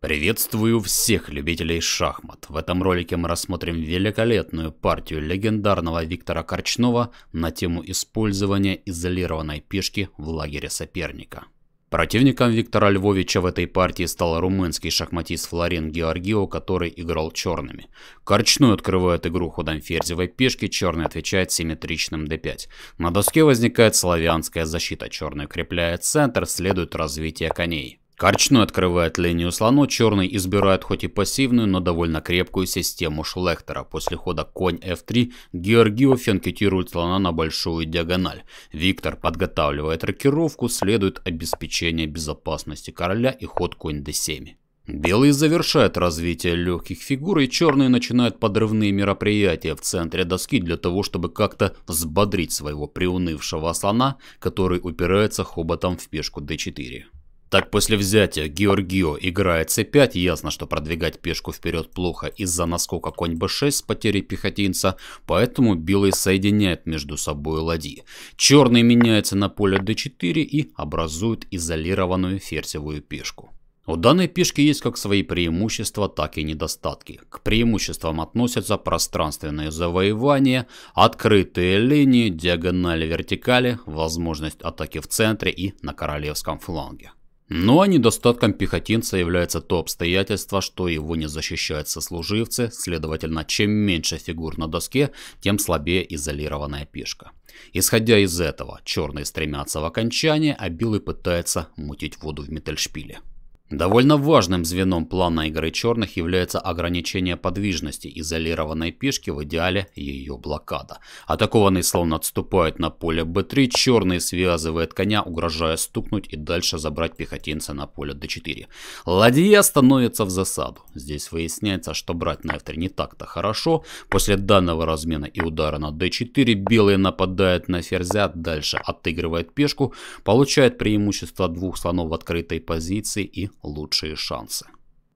Приветствую всех любителей шахмат. В этом ролике мы рассмотрим великолепную партию легендарного Виктора Корчнова на тему использования изолированной пешки в лагере соперника. Противником Виктора Львовича в этой партии стал румынский шахматист Флорен Георгио, который играл черными. Корчной открывает игру ходом ферзевой пешки, черный отвечает симметричным d5. На доске возникает славянская защита, черный укрепляет центр, следует развитие коней. Корчной открывает линию слону, черный избирает хоть и пассивную, но довольно крепкую систему Шлехтера. После хода конь f3 Георгио фенкетирует слона на большую диагональ. Виктор подготавливает рокировку, следует обеспечение безопасности короля и ход конь d7. Белые завершают развитие легких фигур и черные начинают подрывные мероприятия в центре доски для того, чтобы как-то взбодрить своего приунывшего слона, который упирается хоботом в пешку d4. Так после взятия Георгио играет c5, ясно, что продвигать пешку вперед плохо из-за наскока конь b6 с потерей пехотинца, поэтому белый соединяет между собой ладьи. Черный меняется на поле d4 и образует изолированную ферзевую пешку. У данной пешки есть как свои преимущества, так и недостатки. К преимуществам относятся пространственные завоевания, открытые линии, диагонали, вертикали, возможность атаки в центре и на королевском фланге. А недостатком пехотинца является то обстоятельство, что его не защищают сослуживцы, следовательно, чем меньше фигур на доске, тем слабее изолированная пешка. Исходя из этого, черные стремятся в окончание, а белый пытается мутить воду в метельшпиле. Довольно важным звеном плана игры черных является ограничение подвижности изолированной пешки, в идеале ее блокада. Атакованный слон отступает на поле b3, черный связывает коня, угрожая стукнуть и дальше забрать пехотинца на поле d4. Ладья становится в засаду. Здесь выясняется, что брать на f3 не так-то хорошо. После данного размена и удара на d4 белый нападает на ферзя, дальше отыгрывает пешку, получает преимущество двух слонов в открытой позиции и лучшие шансы.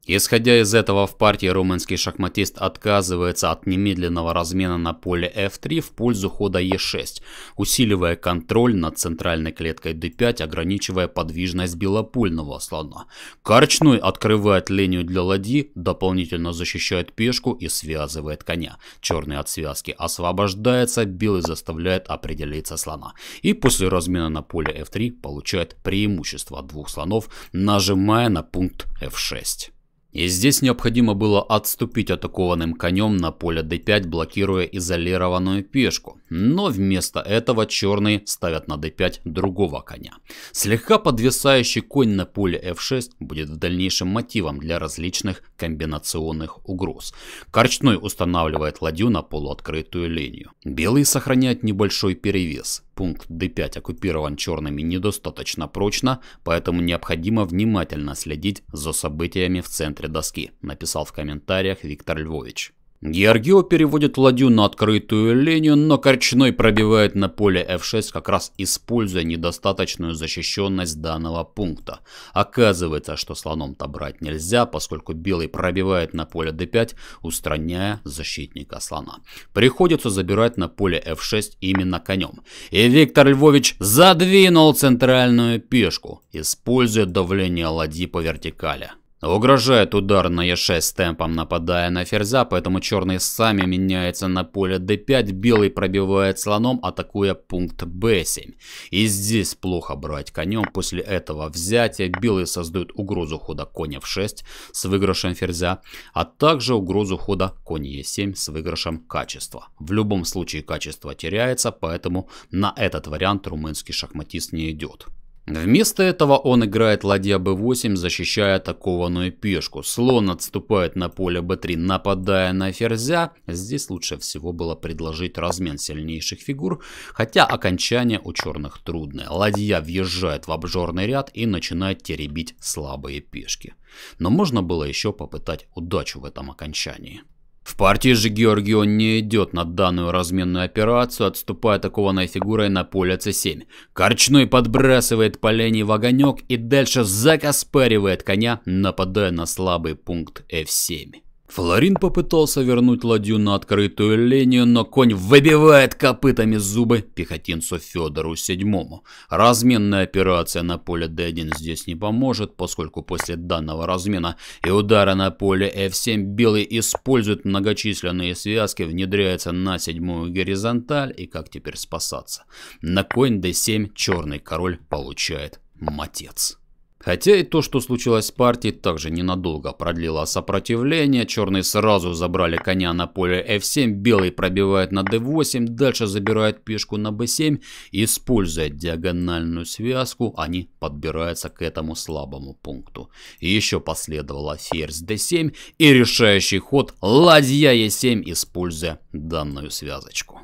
Исходя из этого, в партии румынский шахматист отказывается от немедленного размена на поле f3 в пользу хода e6, усиливая контроль над центральной клеткой d5, ограничивая подвижность белопульного слона. Корчной открывает линию для ладьи, дополнительно защищает пешку и связывает коня. Черный от связки освобождается, белый заставляет определиться слона. И после размена на поле f3 получает преимущество двух слонов, нажимая на пункт f6. И здесь необходимо было отступить атакованным конем на поле d5, блокируя изолированную пешку. Но вместо этого черные ставят на d5 другого коня. Слегка подвисающий конь на поле f6 будет в дальнейшем мотивом для различных комбинационных угроз. Корчной устанавливает ладью на полуоткрытую линию. Белый сохраняет небольшой перевес пункт D5 оккупирован черными недостаточно прочно, поэтому необходимо внимательно следить за событиями в центре доски, написал в комментариях Виктор Львович. Георгио переводит ладью на открытую линию, но Корчной пробивает на поле f6, как раз используя недостаточную защищенность данного пункта. Оказывается, что слоном-то брать нельзя, поскольку белый пробивает на поле d5, устраняя защитника слона. Приходится забирать на поле f6 именно конем. И Виктор Львович задвинул центральную пешку, используя давление ладьи по вертикали. Угрожает удар на Е6 темпом, нападая на ферзя, поэтому черный сами меняется на поле d5, белый пробивает слоном, атакуя пункт b7. И здесь плохо брать конем, после этого взятия белый создают угрозу хода конь f6 с выигрышем ферзя, а также угрозу хода конь e7 с выигрышем качества. В любом случае качество теряется, поэтому на этот вариант румынский шахматист не идет. Вместо этого он играет ладья b8, защищая атакованную пешку. Слон отступает на поле b3, нападая на ферзя. Здесь лучше всего было предложить размен сильнейших фигур, хотя окончание у черных трудное. Ладья въезжает в обжорный ряд и начинает теребить слабые пешки. Но можно было еще попытать удачу в этом окончании. В партии же Георгио не идет на данную разменную операцию, отступая атакованной фигурой на поле c7. Корчной подбрасывает полений в огонек и дальше закаспаривает коня, нападая на слабый пункт f7. Флорин попытался вернуть ладью на открытую линию, но конь выбивает копытами зубы пехотинцу Федору Седьмому. Разменная операция на поле D1 здесь не поможет, поскольку после данного размена и удара на поле F7 белый использует многочисленные связки, внедряется на седьмую горизонталь и как теперь спасаться. На конь D7 черный король получает матец. Хотя и то, что случилось с партией, также ненадолго продлило сопротивление. Черные сразу забрали коня на поле f7, белый пробивает на d8, дальше забирает пешку на b7. Используя диагональную связку, они подбираются к этому слабому пункту. Еще последовало ферзь d7 и решающий ход ладья e7, используя данную связочку.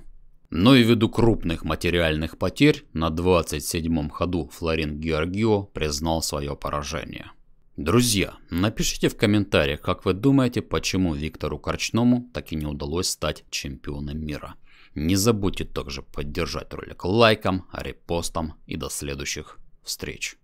Но и ввиду крупных материальных потерь на 27-м ходу Флорин Георгио признал свое поражение. Друзья, напишите в комментариях, как вы думаете, почему Виктору Корчному так и не удалось стать чемпионом мира. Не забудьте также поддержать ролик лайком, репостом и до следующих встреч.